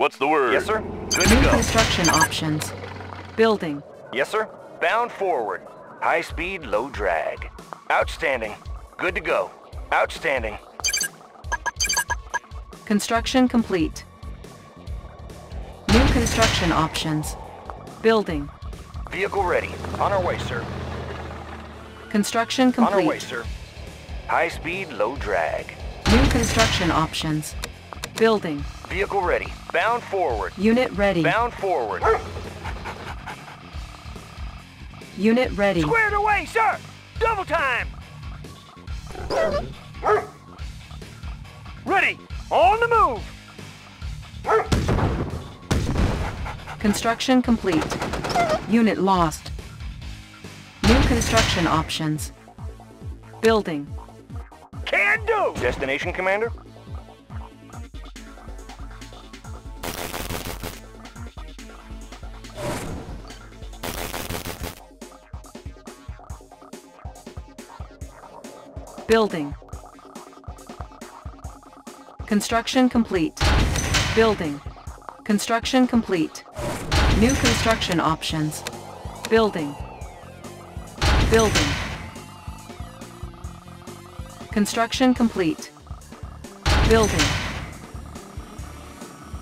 What's the word? Yes, sir. Good to New construction options. Building. Yes, sir. Bound forward. High speed, low drag. Outstanding. Good to go. Outstanding. Construction complete. New construction options. Building. Vehicle ready. On our way, sir. Construction complete. On our way, sir. High speed, low drag. New construction options. Building. Vehicle ready. Bound forward. Unit ready. Bound forward. Unit ready. Squared away, sir! Double time! Ready! On the move! Construction complete. Unit lost. New construction options. Building. Can do! Destination, Commander? Building. Construction complete. Building. Construction complete. New construction options. Building. Building. Construction complete. Building.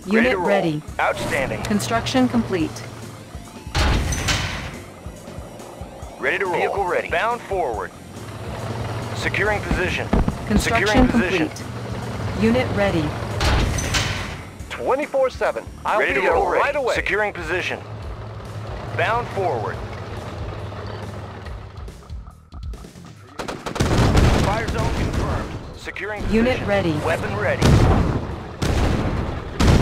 Ready Unit roll. ready. Outstanding. Construction complete. Ready to roll. Vehicle ready. Bound forward. Securing position. Construction Securing position. complete. Unit ready. 24-7. I'll Ready be to here right Right away. Securing position. Bound forward. Fire zone confirmed. Securing position. Unit ready. Weapon ready.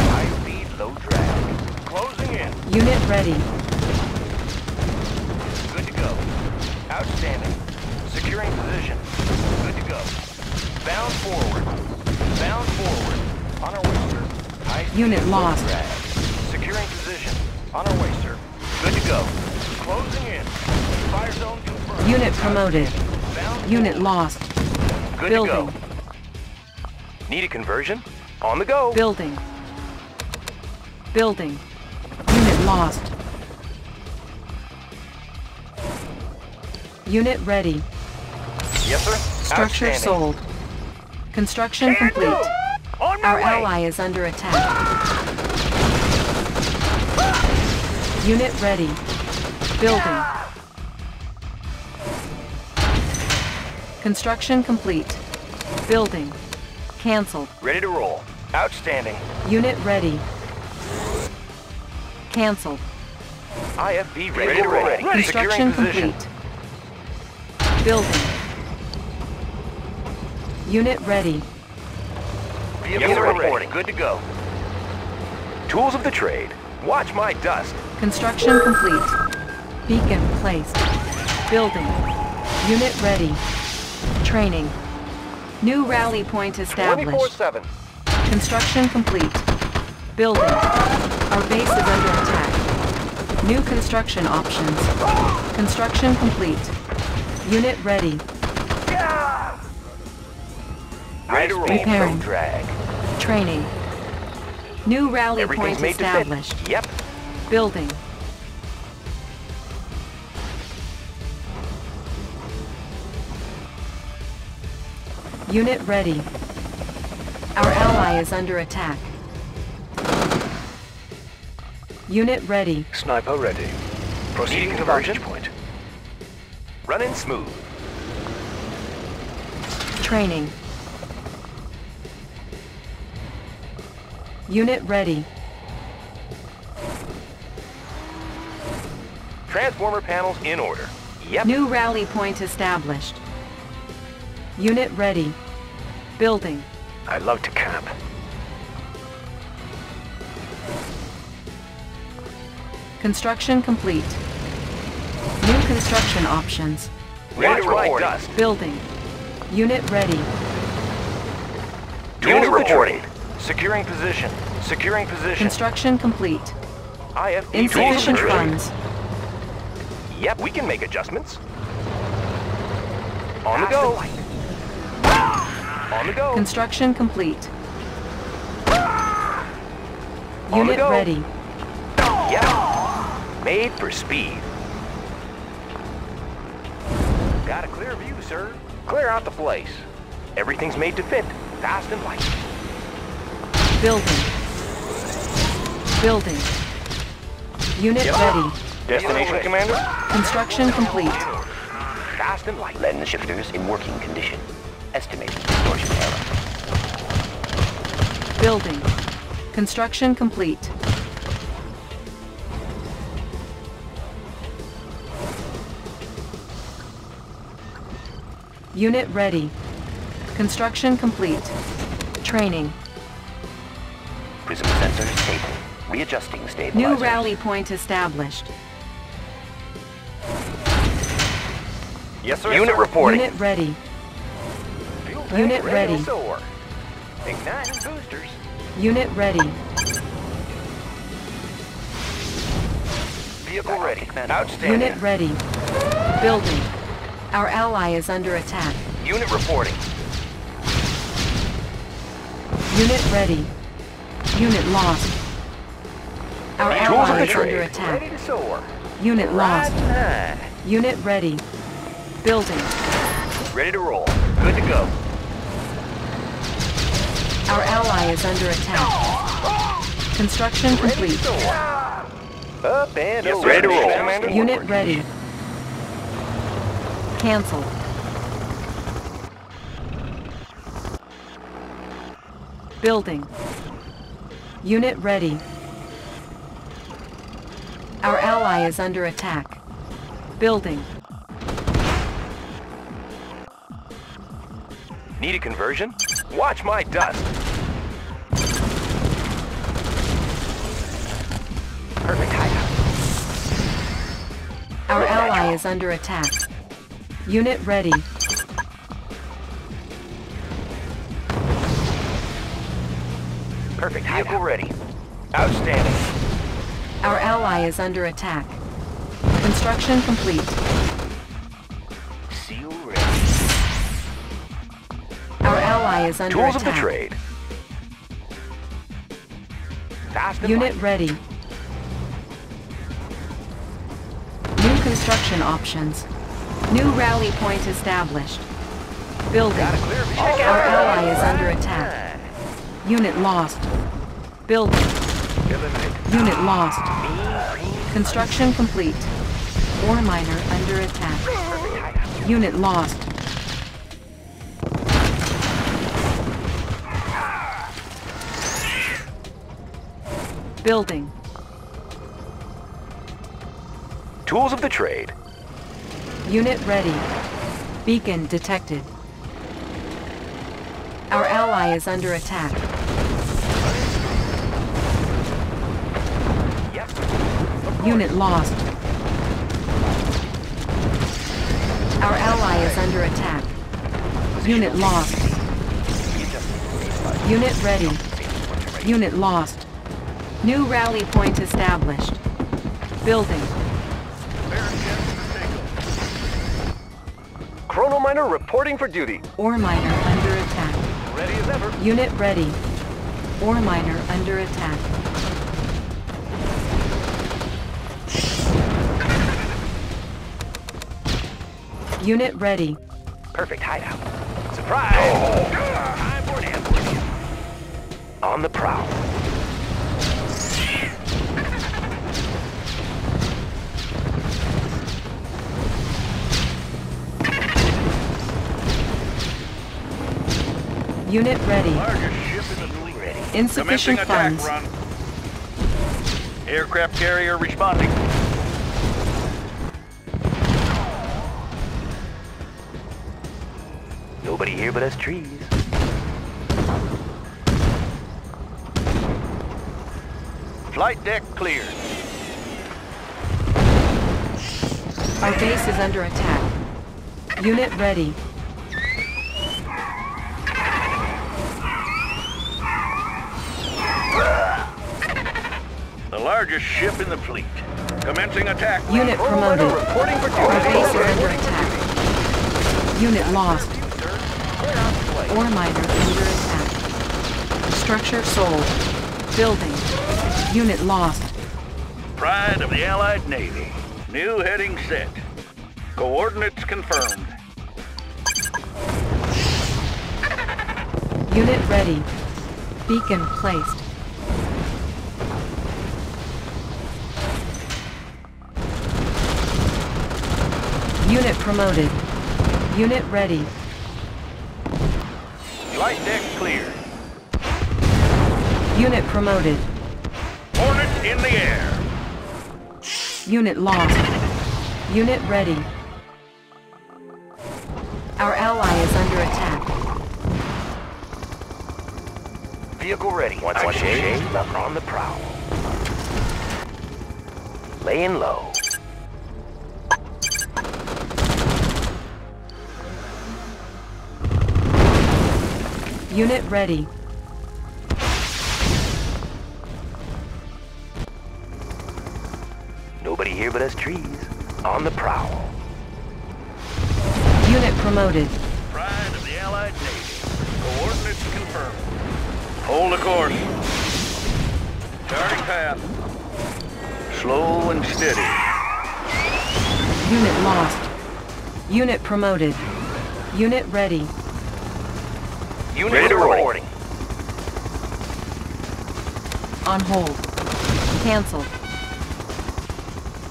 High speed, low drag. Closing in. Unit ready. Unit lost. Securing position. On our way, sir. Good to go. Closing in. Fire zone confirmed. Unit promoted. Bound Unit lost. Good Building. to go. Need a conversion? On the go. Building. Building. Unit lost. Unit ready. Yes, sir. Structure sold. Construction complete. Do. On my Our way. ally is under attack. Unit ready. Building. Construction complete. Building. Cancelled. Ready to roll. Outstanding. Unit ready. Cancelled. IFV ready, ready to roll. Ready. Construction complete. Building. Unit ready. Vehicle reporting. Good to go. Tools of the trade. Watch my dust. Construction complete. Beacon placed. Building. Unit ready. Training. New rally point established. 24-7. Construction complete. Building. Our base is under attack. New construction options. Construction complete. Unit ready. Ready to roll. Repairing. Drag. Training. New rally point made established. Yep. Building. Unit ready. Our ally is under attack. Unit ready. Sniper ready. Proceeding to vantage point. Running smooth. Training. Unit ready. Transformer panels in order. Yep. New rally point established. Unit ready. Building. I love to camp. Construction complete. New construction options. Ready to report. Dust. Building. Unit ready. Unit reporting. Securing position. Securing position. Construction complete. IFV Insufficient funds. Yep, we can make adjustments. On the go. On the go. Construction complete. On Unit ready. Yep. Made for speed. Got a clear view, sir. Clear out the place. Everything's made to fit. Fast and light. Building. Building. Unit Yep. ready. Destination, Commander? Construction complete. Fast and light. Lens shifters in working condition. Estimated distortion error. Building. Construction complete. Unit ready. Construction complete. Training. Readjusting stabilizer. New rally point established. Yes, sir. Unit sir. reporting. Unit ready. Fuel Unit to ready. soar. Igniting boosters. Unit ready. Vehicle ready. Outstanding. Unit ready. Building. Our ally is under attack. Unit reporting. Unit ready. Unit lost. Our Tools ally is under attack. Ready to soar. Unit lost. Riding. Unit ready. Building. Ready to roll. Good to go. Our ally is under attack. Construction complete. Up and Yes, over. Ready to roll. Commander. Unit ready. Cancel. Building. Unit ready. Our ally is under attack. Building. Need a conversion? Watch my dust. Perfect hideout. Our ally is under attack. Unit ready. Perfect vehicle ready. Outstanding. Our ally is under attack. Construction complete. Seal ready. Our ally is under Tools of the trade. Fast Unit light. ready. New construction options. New rally point established. Building. Our ally is under attack. Unit lost. Building. Unit lost. Construction complete. Ore miner under attack. Unit lost. Building. Tools of the trade. Unit ready. Beacon detected. Our ally is under attack. Unit lost. Our ally is under attack. Unit lost. Unit ready. Unit lost. New rally point established. Building. Chrono miner reporting for duty. Ore miner under attack. Ready as ever. Unit ready. Ore miner under attack. Unit ready. Perfect hideout. Surprise! Time for an ambush. On the prowl. Unit ready. Ship in the. Ready. Insufficient Commencing funds. run. Aircraft carrier responding. Nobody here but us trees. Flight deck clear. Our base is under attack. Unit ready. The largest ship in the fleet. Commencing attack. Unit promoted. reporting for. Our base is under attack. Unit lost. Ore miner under attack. Structure sold. Building. Unit lost. Pride of the Allied Navy. New heading set. Coordinates confirmed. Unit ready. Beacon placed. Unit promoted. Unit ready. Flight deck clear. Unit promoted. Hornets in the air. Unit lost. Unit ready. Our ally is under attack. Vehicle ready. Once Action shade. shade, on the prowl. Laying low. Unit ready. Nobody here but us trees. On the prowl. Unit promoted. Pride of the Allied Navy. Coordinates confirmed. Hold the course. Charting path. Slow and steady. Unit lost. Unit promoted. Unit ready. Unit Ready reporting. On hold. Cancelled.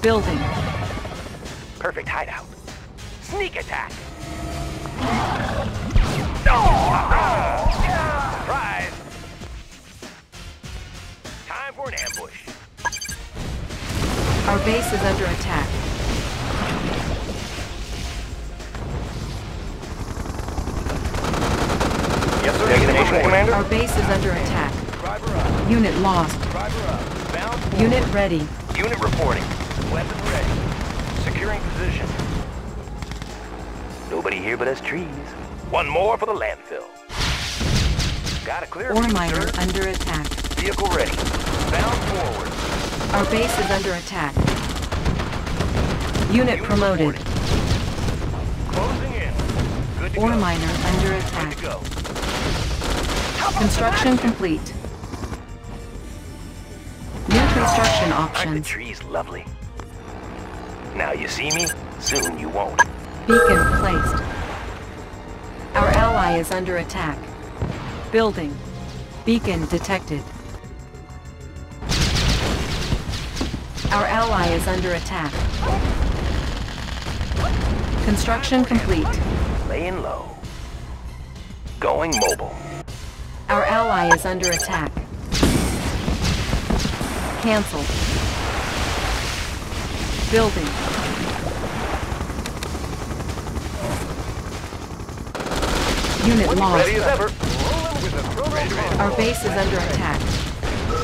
Building. Perfect hideout. Sneak attack. Surprise. Time for an ambush. Our base is under attack. Yes, Commander. Our base is under attack. Driver up. Unit lost. Driver up. Bound forward. Unit ready. Unit reporting. Weapon ready. Securing position. Nobody here but us trees. One more for the landfill. Got a clear Ore view, miner sir. under attack. Vehicle ready. Bound forward. Our base is under attack. Unit Unit promoted. reporting. Closing in. Good to Ore go. miner under Good to go. Construction complete. New construction Aren't the options. trees lovely? Now you see me, soon you won't. Beacon placed. Our ally is under attack. Building. Beacon detected. Our ally is under attack. Construction complete. Laying low. Going mobile. Our ally is under attack. Cancelled. Building. Unit lost. Ready as ever. Rolling with the chrono Our base is under attack.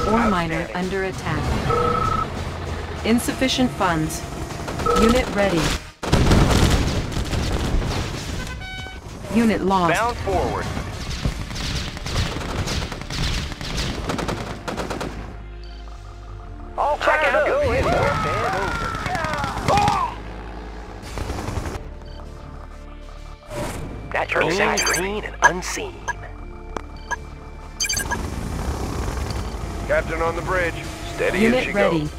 Ore miner under attack. Insufficient funds. Unit ready. Unit lost. Bound forward. Unseen. Captain on the bridge. Steady Unit as she ready. goes.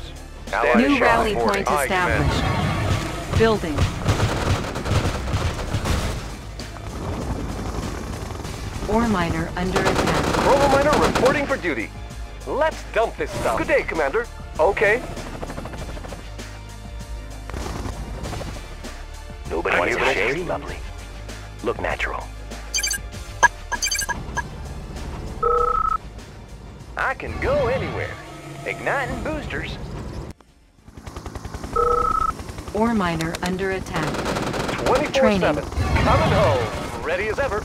Allied New rally point Aye, Commander. established. Building. Ore miner under attack. Chrono miner reporting for duty. Let's dump this stuff. Good day, Commander. Okay. Nobody What's here but us happening? trees lovely. Look natural. I can go anywhere. Igniting boosters. Ore miner under attack. 24-7. Training. Coming home. Ready as ever.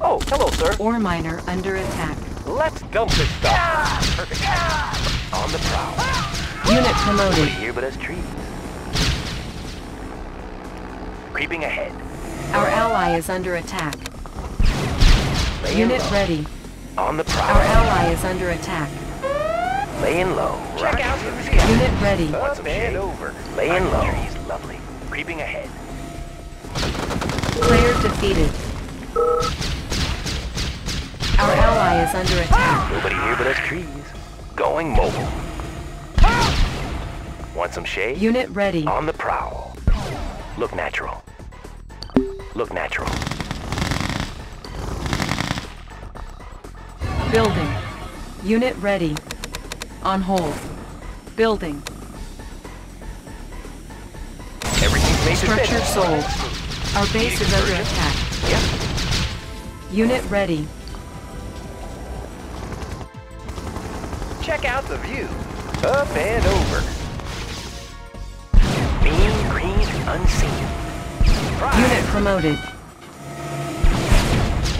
Oh, hello, sir. Ore miner under attack. Let's dump this stuff. Perfect. On the prowl. Unit promoted. here but as trees. Creeping ahead. Our ally is under attack. Laying Unit low. ready. On the Our ally is under attack. Laying low. Check out the sky. Unit ready. Up some and shade. over. Laying low. Trees lovely. Creeping ahead. Player defeated. Our ally is under attack. Nobody here but us trees. Going mobile. Want some shade? Unit ready. On the prowl. Look natural. Look natural. Building. Unit ready. On hold. Building. Everything's made Structure sold. Our base is under attack. Yep. Unit ready. Check out the view. Up and over. Mean, green, unseen. Unit promoted.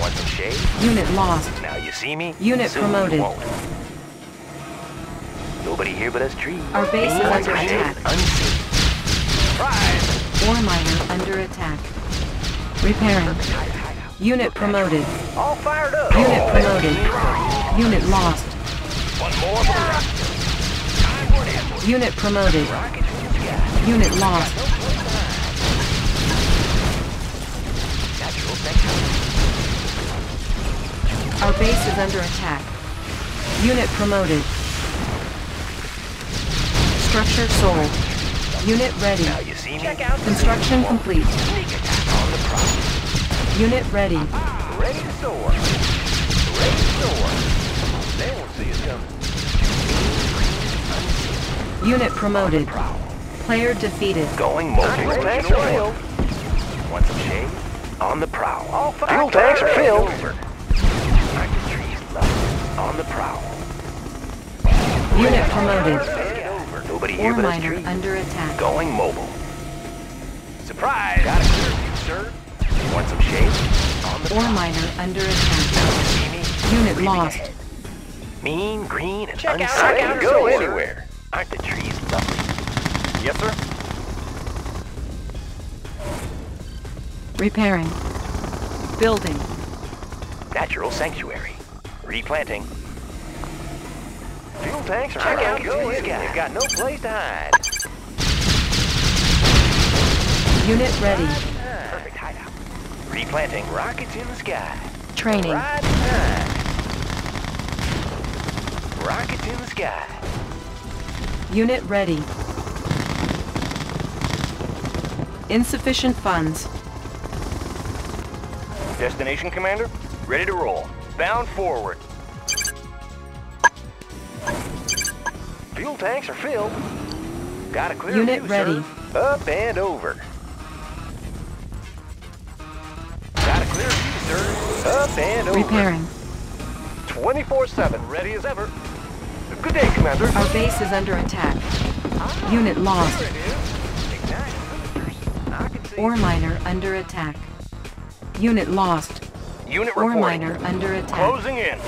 Want some shade? Unit lost. You see me? Unit Soon promoted. You won't. Nobody here but us trees. Our base is under attack. Unseen. Ore miner under attack. Repairing. Unit promoted. All fired up. Unit promoted. Unit lost. One more for the rocket. Time for an ambush. Unit promoted. Rocket to the sky. Unit lost. Natural section. Our base is under attack. Unit promoted. Structure sold. Unit ready. Now you see me? Check out the Construction complete. On the. Unit ready. Ready to soar. Ready to soar. They won't see us coming. Unit promoted. Player defeated. Going mobile. Fuel tanks are filled. Want some shade? On the prowl. All fired Fuel tanks are filled. On the prowl. Unit promoted. And over. Nobody here Ore but miner under attack. Going mobile. Surprise! Got a clear view, sir. Want some shade? On the Ore prowl. miner under attack. Unit lost. ahead. Mean, green, and Check out- unseen. check out go our anywhere. Aren't the trees lovely? Yes, sir. Repairing. Building. Natural sanctuary. Replanting. Fuel tanks are Check out to go the in. sky. They've got no place to hide. Unit ready. Perfect hideout. Replanting. Rockets in the sky. Training. Right behind. Rockets in the sky. Unit ready. Insufficient funds. Destination, Commander? Ready to roll. Bound forward. Fuel tanks are filled. Got a clear Unit view, ready. Sir. Up and over. Got a clear view, sir. Up and over. Repairing. 24-7, ready as ever. Good day, Commander. Our base is under attack. Unit ah, lost. There it is. Ignite boosters. I can see Ore miner under attack. Unit lost. Unit Ore reporting. miner under attack. Closing in.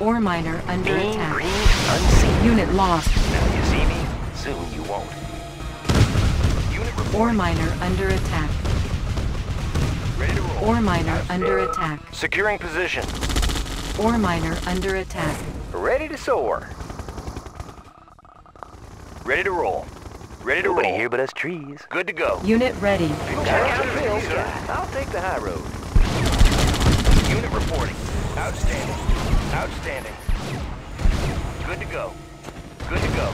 Ore miner under Mean, attack. green, unseen. Unit lost. Now you see me? Soon you won't. Unit reporting. Ore miner under attack. Ready to roll. Ore miner under attack. Securing position. Ore miner under attack. Ready to soar. Ready to roll. Ready to Nobody roll. here but us trees. Good to go. Unit ready. Check out the field, sir. I'll take the high road. Unit reporting. Outstanding. Outstanding. Good to go. Good to go.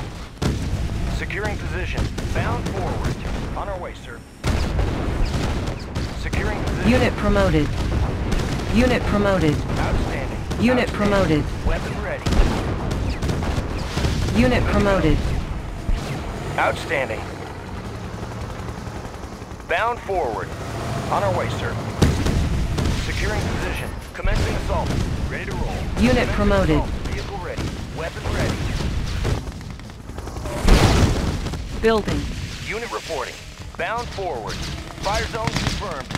Securing position. Bound forward. On our way, sir. Securing position. Unit promoted. Unit promoted. Outstanding. Unit Outstanding. promoted. Weapon ready. Unit promoted. Outstanding. Bound forward. On our way, sir. Securing position. Commencing assault. Ready to roll. Unit Commencing promoted. assault. Vehicle ready. Weapon ready. Building. Unit reporting. Bound forward. Fire zone confirmed.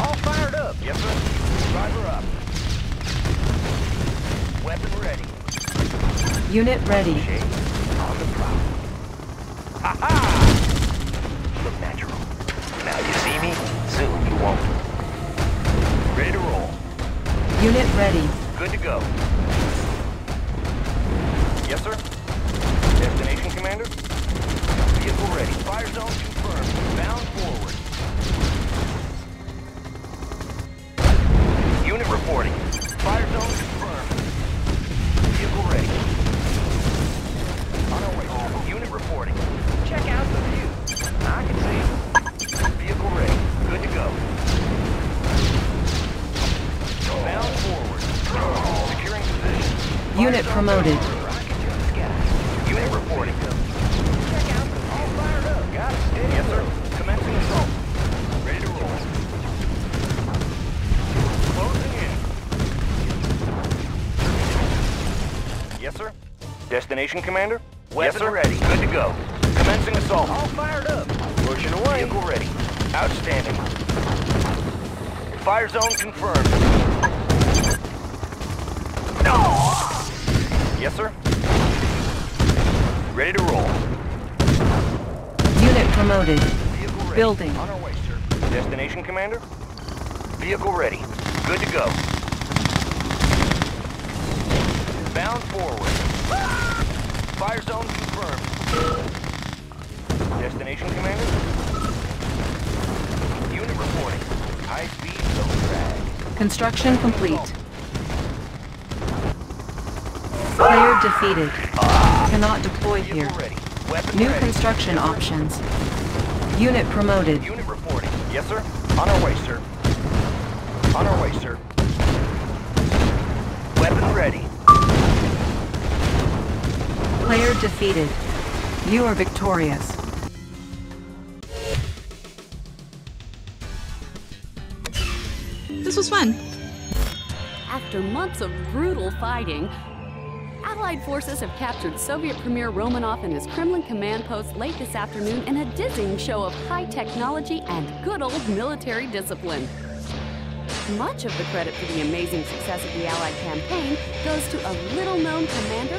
All fired up. Yes, sir. Driver up. Weapon ready. Unit ready. On the prowl. Ha ha! Look natural. Now you see me? Soon you won't. Ready to roll. Unit ready. Good to go. Yes, sir. Destination, Commander? Vehicle ready. Fire zone confirmed. Bound forward. Unit reporting. Fire zone confirmed. Vehicle ready. Promoted. Unit reporting. Check out. All fired up. Got it. Steady yes, sir. Commencing assault. Ready to roll. Closing in. Yes, sir. Destination, Commander? Weapon yes, sir. ready. Good to go. Commencing assault. All fired up. Pushing away. Vehicle ready. Outstanding. Fire zone confirmed. No! Yes, sir. Ready to roll. Unit promoted. Building. On our way, sir. Destination, Commander? Vehicle ready. Good to go. Bound forward. Fire zone confirmed. Destination, Commander? Unit reporting. High speed, zone drag. Construction complete. Player defeated. Cannot deploy here. New construction options. Unit promoted. Unit reporting. Yes, sir. On our way, sir. On our way, sir. Weapon ready. Player defeated. You are victorious. This was fun. After months of brutal fighting, Allied forces have captured Soviet Premier Romanov and his Kremlin command post late this afternoon in a dizzying show of high technology and good old military discipline. Much of the credit for the amazing success of the Allied campaign goes to a little known commander